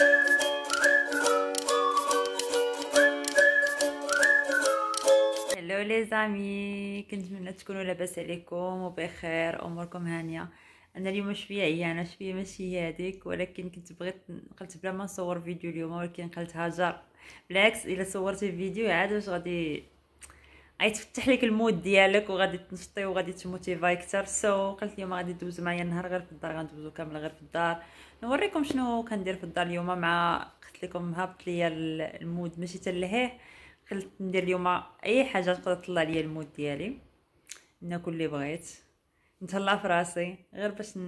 hello les amis كنتمنى تكونوا لاباس عليكم وبخير أموركم هانية. أنا اليوم شوية عيانه شوية ماشي هي هذيك ولكن كنت بغيت قلت بلا ما نصور فيديو اليوم ولكن قلت هاجر بالعكس إلا صورتي فيديو عاد واش غادي غيتفتح لك ال mood ديالك وغادي تنشطي وغادي ت motiver أكثر. so قلت اليوم غادي دوز معايا النهار غير في الدار غندوزو كامل غير في الدار. نوريكم شنو كندير في الدار اليوم. مع قلت لكم هابط ليا ال mood ماشي تلهيه قلت ندير اليوم أي حاجة تقدر تطلع ليا ال mood ديالي. ناكل اللي بغيت. نتهلا في راسي. غير باش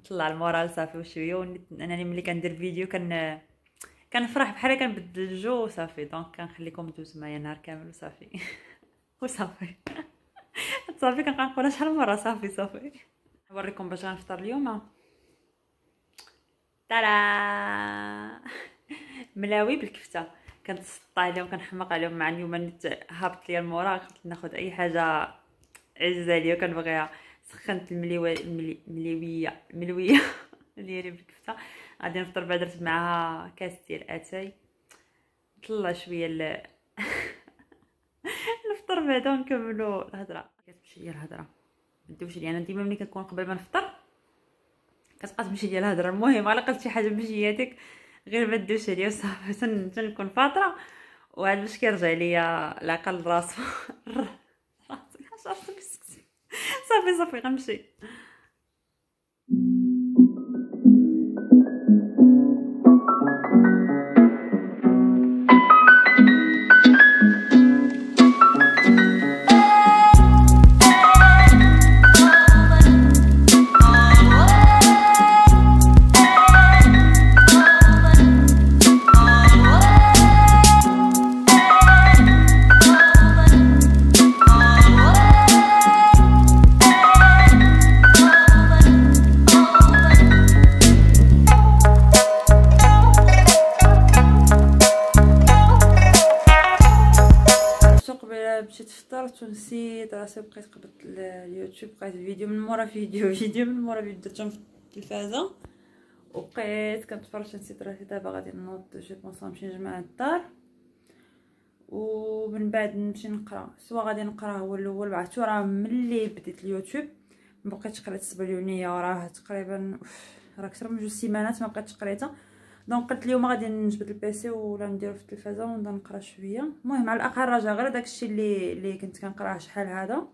نطلع ال moral صافي وشوية. أنني ملي كندير فيديو كان كنفرح بحال كنبدل الجو وصافي donc كنخليكم دوز معايا نهار كامل وصافي. وصافي صافي كنبقى نقولها شحال مره صافي صافي نوريكم باش غنفطر اليوم ترى ملاوي بالكفته كنتسطى عليهم كنحماق عليهم مع اليوم هابط ليا المورا قلت ناخذ اي حاجة عزيزه عليا كنبغيها سخنت المليوه المليويه الملويه ديالي بالكفته غادي نفطر بعد درت معاها كاس ديال اتاي طلع شوية نفطر بعدا ونكملوا الهضره كتمشي ليا الهضرة. مدوش لي أنا ديما ملي كنكون قبل ما نفطر كتبقى تمشي ليا الهضرة. المهم على قلت شي حاجة هذيك غير ما دوش عليا صافي تنكون فاطرة. وعاد باش كيرجع ليا العقل راسو. صافي صافي غنمشي. بقيت قبضت اليوتيوب بقيت فيديو من مورا فيديو فيديو من مورا فيديو درتهم في التلفازة. وبقيت كنتفرج نسيت راسي دابا غادي نوض je pense نمشي نجمع الدار. ومن بعد نمشي نقرا. سوا غادي نقرا هو الأول بعثتو راه ملي بديت اليوتيوب. ما بقيتش قريت السبع وراه تقريبا راه أكثر من جوج سيمانات ما بقيتش قريتها. donc قلت اليوم غادي نجبد ال PC ولا نديرو في التلفازة ونبدا نقرا شوية. المهم على الأقل راجع غير داكشي اللي اللي كنت كنقراه شحال هذا.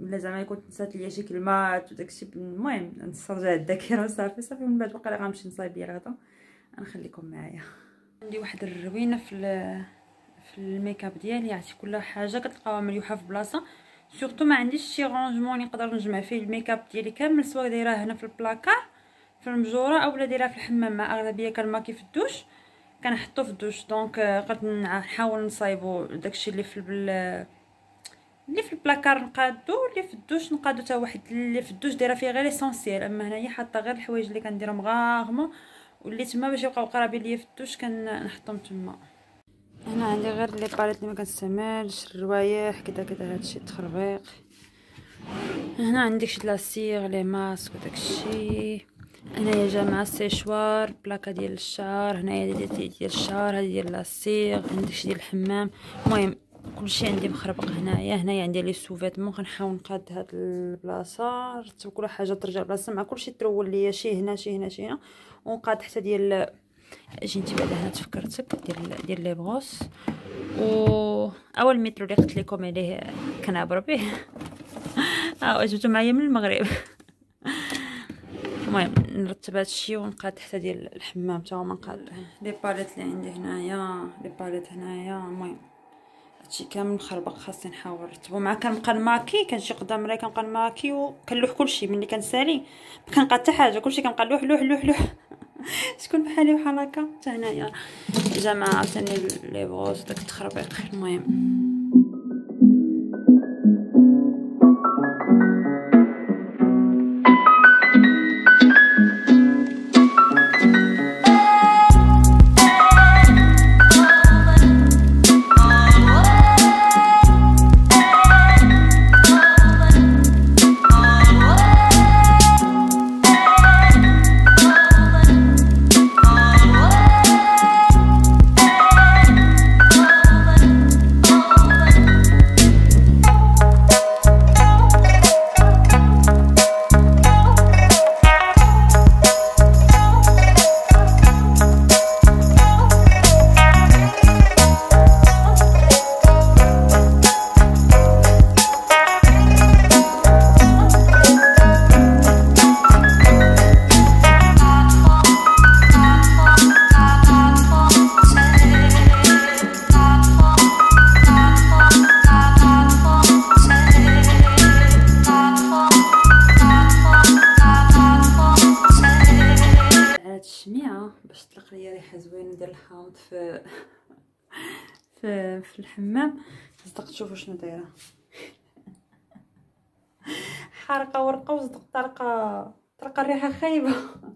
ملي زعما كنت نسات ليا شي كلمات وداكشي المهم نسترجع الذاكرة صافي صافي من بعد باقي غنمشي نصايب ليا الغدا نخليكم معايا. عندي واحد الروينة في في الميكاب ديالي عرفتي كل حاجة كتلقاوها مليوحه في بلاصة. surtout ما عنديش شي rangement نقدر نجمع فيه الميكاب ديالي كامل سواء دايراه هنا في البلاكار في المجورة اولا دايرها في الحمام مع أغلبية كن maquille في الدوش كنحطو في الدوش. donc قلت نحاول نصايبو داكشي اللي في اللي في البلاكار نقادو اللي في الدوش نقادو حتى واحد اللي في الدوش دايرة فيه غير essentiel أما هنايا حاطة غير الحوايج اللي كنديرهم غاغمه واللي تما باش يبقاو قرابين ليا في الدوش كنحطهم تما. هنا عندي غير les palettes اللي ما كنستعملش الروايح كذا كذا هادشي التخربيق هنا عندك شي la cire les masques وداكشي هنايا جامعة ال séchoir plaque ديال الشعر. هنايا ديال الشعر هادي ديال la cire. عندك شي ديال الحمام. المهم كلشي عندي مخربق هنايا. هنايا عندي les sous-vêtements كنحاول نقاد هاد البلاصة. رتب كل حاجة ترجع لبلاصه مع كلشي ترول ليا شي هنا شي هنا شي هنا. ونقاد حتى ديال جيتي بعدا هنا تفكرتك ديال ديال les brosses و أول مترو اللي قلت لكم عليه كنعبر به. آه جبتو معايا من المغرب. المهم نرتب هادشي ونقاد حتى ديال الحمام تا هما نقاد. les palettes اللي عندي هنايا les palettes هنايا. المهم. هادشي كامل مخربق خاصني نحاول نرتبو. مع كنبقى نماكي كنجي قدام المرايه كنبقى نماكي وكنلوح كلشي ملي كنسالي. كنقاد حتى حاجة كلشي كنبقى نلوح لوح لوح لوح شكون بحالي بحال هكا؟ حتى هنايا. جامعة عاوتاني les brosses داك التخربيق. المهم. ندير الحامض في في في الحمام. صدق تشوفوا شنو دايرة. حرقة ورقة وصدق طرقه طرقة الريحه خايبة.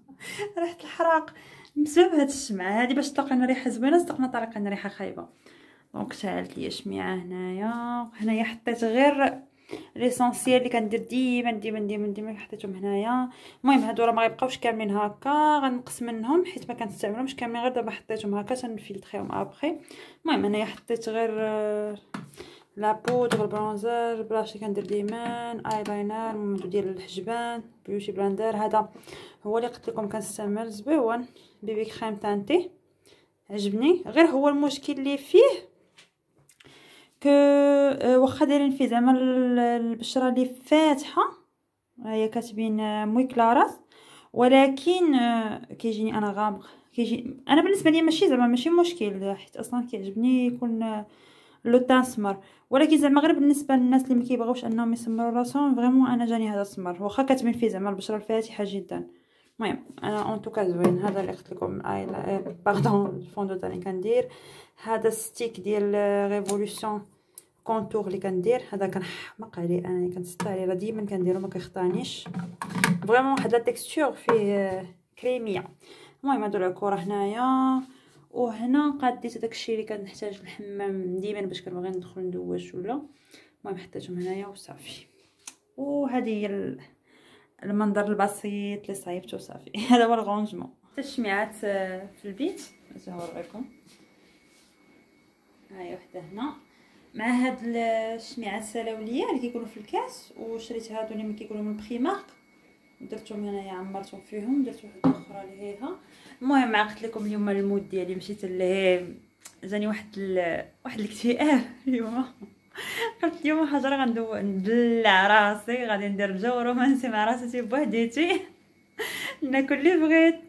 ريحة الحراق. بسبب هاد الشمعة هادي باش تطلق لنا ريحة زوينة صدقنا طرق لنا ريحة خايبة. donc شعلت لي شميعة هنايا. هنايا حطيت غير l'essentiel اللي كندير ديما ديما ديما ديما حطيتهم هنايا. المهم هادو راه ما غيبقاوش كاملين هكا غنقص منهم حيت ما كنستعملهمش كاملين غير دابا حطيتهم هكا تنفلتريهم ابخي المهم هنايا حطيت غير la poudre ال bronzer اللي كندير ديما ايلاينر مودو ديال الحجبان beauty blender هذا هو اللي قلت لكم كنستعمل زوين BB crème teintée. عجبني. غير هو المشكل اللي فيه que آه، واخا دايرين فيه زعما البشرة اللي فاتحة. هي كاتبين آه، muy clara ولكن آه، كيجيني أنا غامق كيجي أنا بالنسبة لي ماشي زعما ماشي مشكل حيت أصلا كيعجبني يكون le teint سمر. ولكن زعما غير بالنسبة للناس اللي ما كيبغيوش أنهم يسمروا راسهم vraiment أنا جاني هذا السمر. واخا كاتبين فيه زعما البشرة الفاتحة جدا. المهم أنا en tout cas زوين هذا اللي قلت لكم et pardon ال fond de teint كندير هذا stick ديال Revolution contour اللي كندير هذا كنحمق عليه أنا كنستع عليه راه ديما كنديرو ما كيخطانيش vraiment واحد la texture فيه crémeux المهم هادو العكوره هنايا وهنا قاديت داكشي اللي كنحتاج الحمام ديما باش كنبغي ندخل ندوش ولا المهم حطيتهم هنايا وصافي وهذه هي المنظر البسيط اللي صايبته صافي هذا هو ال rangement. الشميعات في البيت. نوريكم. هاي وحدة هنا. مع هاد الشميعات السلاوليه اللي كيكونوا في الكاس وشريت هادو اللي كيكونوا من Primark درتهم هنايا عمرتهم فيهم. درت واحدة أخرى لهيها المهم قلت لكم اليوم ال mood ديالي. مشيت لهي جاني واحد ال... واحد الاكتئاب اليوم. قلت اليوم حاجة غندوّز ندلع راسي غادي ندير جو رومانسي مع راسي بوحديتي. ناكل اللي بغيت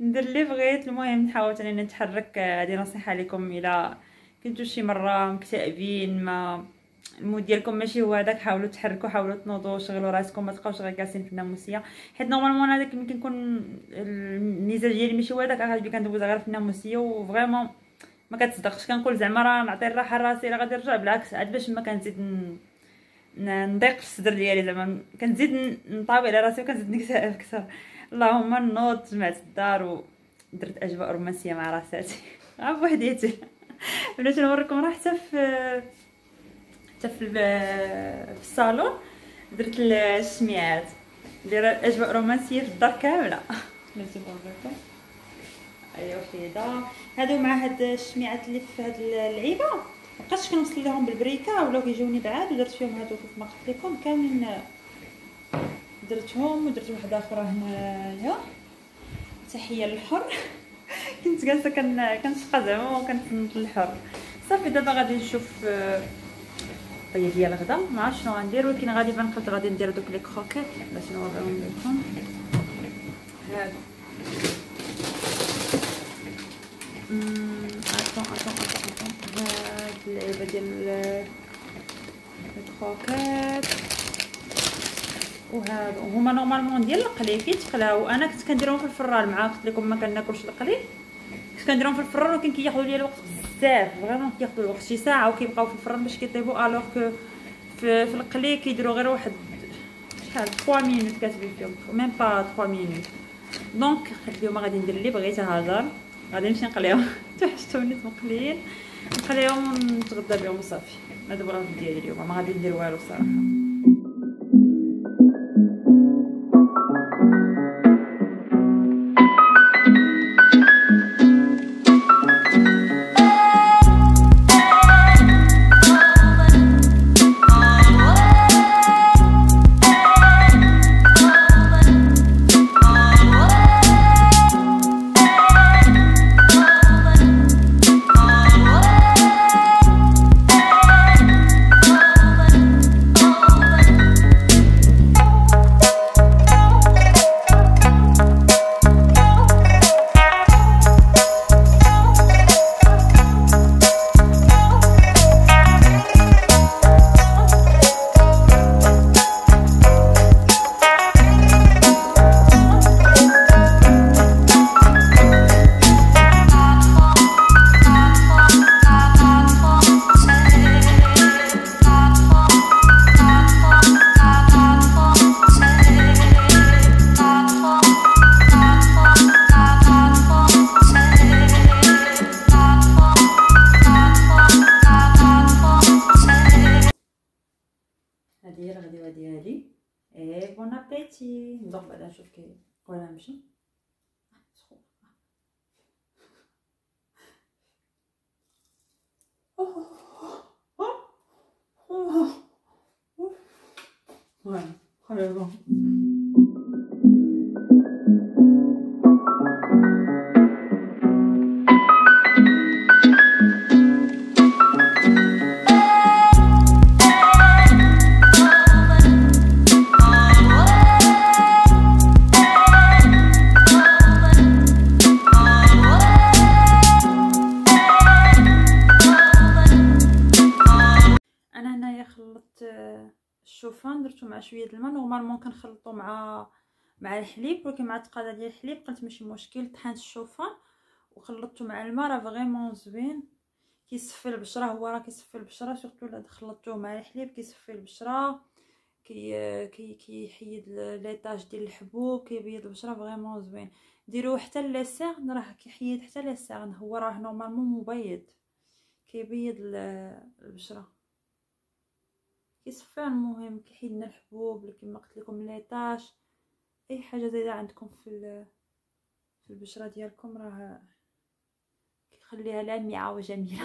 ندير اللي بغيت. المهم نحاول انني نتحرك. هذه نصيحه لكم إلى كنتو شي مرة مكتئبين ما ال mood ديالكم ماشي هو هذاك. حاولوا تحركوا حاولوا تنوضوا شغلوا راسكم ما تبقاوش غير جالسين في الناموسية. حيت normalement هذاك ملي كنكون المزاج ديالي ماشي هو هذاك. غادي كندوز غير في الناموسية. و vraiment ما كتصدقش. كنقول زعما راه نعطي الراحة لراسي راه غادي نرجع بالعكس. عاد باش ما كنزيد نضيق في الصدر ديالي زعما. كنزيد نطاوي على راسي وكنزيد نكتئب أكثر. اللهم نوض جمعت الدار ودرت أجواء رومانسية مع راساتي. عا بوحديتي بلاتي نوريكم راه حتى في حتى في الصالون درت الشميعات. ندير أجواء رومانسية في الدار كاملة. بلاتي نوريكم هي وحيده هادو مع هاد الشميعات اللي في هاد اللعيبة. مبقاش كنوصل لهم بالبريكة ولاو كيجوني بعاد ودرت فيهم هادو كيف ما قلت لكم كاملين. درتهم ودرت واحدة أخرى هنايا تحية للحر. كنت جالسة كنشقى زعما وكنتنط للحر. صافي دابا غادي نشوف طيب ديال الغدا ما شنو غندير ولكن غالبا قلت غادي ندير دوك لي كروكيت باش نوريهم لكم هادو attends attends attends attends هاد اللعيبه ديال ال croquettes وهادو هما normalement ديال القلي. كيتقلاو أنا كنت كنديرهم في الفران مع قلت لكم ما كناكلش القلي. كنت كنديرهم في الفران ولكن كياخذوا لي الوقت بزاف. vraiment كياخذوا الوقت شي ساعة وكيبقاو في الفران باش كيطيبوا. alors que في, في القلي كيديروا غير واحد شحال 3 minutes كاتبين فيهم. même pas 3 minutes دونك اليوم غادي ندير اللي بغيت هاجر غادي نمشي نقليهم. توحشتوني مقليين. نقليهم ونتغدى بهم وصافي هذا هو الغد ديالي اليوم. ما غادي ندير والو صراحة. ابيتي ندوق بعدا نشوف كي ولا نمشي Voilà, très مع شوية الماء. normalement كنخلطو مع مع الحليب ولكن مع تقادا ديال الحليب قلت ماشي مشكل. طحنت الشوفان وخلطته مع الماء. راه vraiment زوين. كيصفي البشرة هو راه كيصفي البشرة. surtout إلا خلطتوه مع الحليب كيصفي البشرة. كي كي كيحيد les taches ديال الحبوب كيبيض البشرة. vraiment زوين. ديروه حتى les cernes راه كيحيد حتى les cernes هو راه normalement مبيض. كيبيض البشرة. كيصفي المهم كيحيد لنا الحبوب كما قلت لكم ليطاج أي حاجة زايدة عندكم في في البشرة ديالكم راه كيخليها لامعه وجميلة.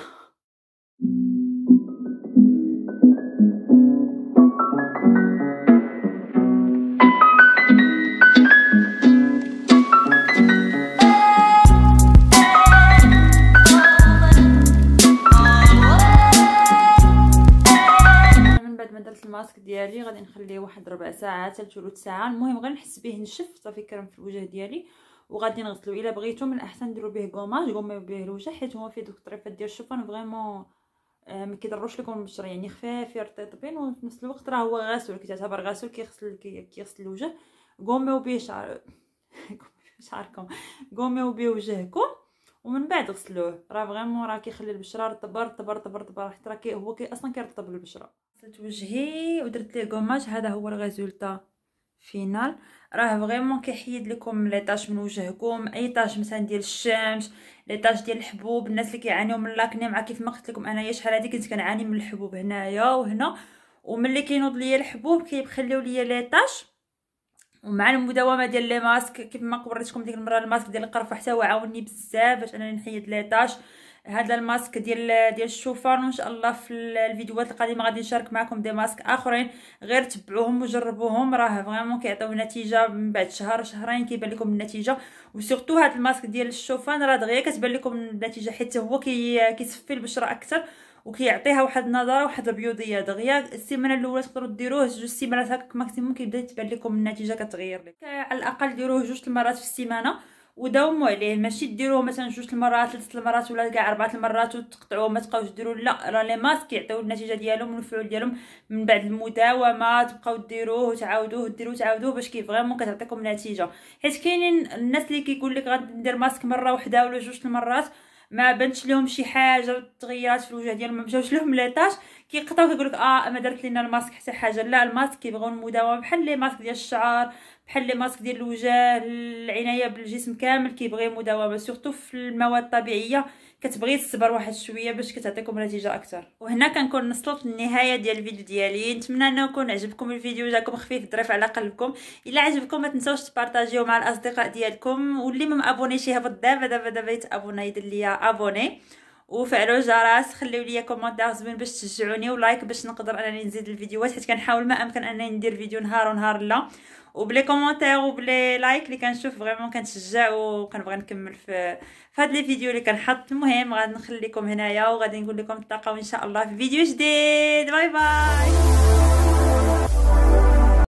ديالي غادي نخليه واحد ربع ساعة حتى ثلث ساعة. المهم غير نحس به نشف صافي كرم في الوجه ديالي وغادي نغسلو. إلا بغيتو من الأحسن نديرو به gommage غوميو به الوجه حيت هو فيه دوك الطريفات ديال الشوفان vraiment آه ما كيضروش لكم البشرة. يعني خفاف رطيطبين وفي نفس الوقت راه هو غاسول كيتعتبر غاسول كيغسل كيغسل الوجه. غوميو به شعر شعركم. غوميو به وجهكم ومن بعد غسلوه. راه vraiment راه كيخلي البشرة رطبة رطبة رطبة رطبة. حتى راه هو كي أصلا كيرطب البشرة. غسلت وجهي ودرت ليه gommage هذا هو ال résultat Final. راه vraiment كيحيد لكم les taches من وجهكم أي طاش مثلا ديال الشمس les taches ديال الحبوب الناس اللي كيعانيو من l'acné مع كيف ما قلت لكم أنايا شحال هادي كنت كنعاني من الحبوب هنايا وهنا. وملي كينوض ليا الحبوب كيخليو ليا les taches. ومع المداومة ديال les masques كيف ما وريتكم ديك المرة الماسك ديال القرفة حتى هو عاوني بزاف باش أنني نحيد les taches. هذا الماسك ديال ديال الشوفان وإن شاء الله في الفيديوهات القادمة غادي نشارك معكم des masques آخرين غير تبعوهم وجربوهم. راه vraiment كيعطيو نتيجة من بعد شهر شهرين كيبان لكم النتيجة. و surtout هذا الماسك ديال الشوفان راه دغيا كتبان لكم النتيجة حيت هو كي كيصفي البشرة أكثر وكيعطيها واحد النضاره واحد البيوضيه دغيا السيمانة الأولى تقدروا ديروه جوج سيمانات هكاك maximum كيبدأ تبان لكم النتيجة كتغير لك. على الأقل ديروه جوج المرات في السيمانة. وداوموا عليه. ماشي ديروه مثلا جوج المرات ثلاث المرات ولا كاع أربعة المرات وتقطعوه ما تبقاوش ديروا لا راه les masques كيعطيو النتيجة ديالهم والمفعول ديالهم من بعد المداومه تبقاو ديروه وتعاودوه ديروه تعاودوه باش كي vraiment كتعطيكم نتيجة. حيت كاينين الناس اللي كيقول لك غادي ندير ماسك مرة وحدة ولا جوج المرات ما بانش لهم شي حاجة تغيرات في الوجه ديالهم ما مشاوش لهم les taches. كيقطعوا كيقول لك آه ما درت لينا الماسك حتى حاجة. لا الماسك كيبغيو المداومة بحال les masques ديال الشعر بحال les masques ديال الوجه العناية بالجسم كامل كيبغي مداومة surtout في المواد الطبيعية كتبغي تصبر واحد شوية باش كتعطيكم نتيجة أكثر. وهنا كنكون وصلت للنهاية ديال الفيديو ديالي. نتمنى أنه يكون عجبكم الفيديو جاكم خفيف ظريف على قلبكم. إلا عجبكم ما تنساوش تبارطاجيو مع الأصدقاء ديالكم واللي ما مابونيش يهبط دابا دابا دابا يتابونا يدير ليا abonné. وفعلوا الجرس خليو لي commentaire زوين باش تشجعوني و like باش نقدر أنني نزيد الفيديوهات حيت كنحاول ما أمكن أنني ندير فيديو نهار ونهار لا. وب les commentaires وب les likes اللي كنشوف vraiment كنتشجع وكنبغي نكمل في في هاد les vidéos اللي كنحط. المهم غادي نخليكم هنايا وغادي نقول لكم نتلاقاو إن شاء الله في فيديو جديد. bye bye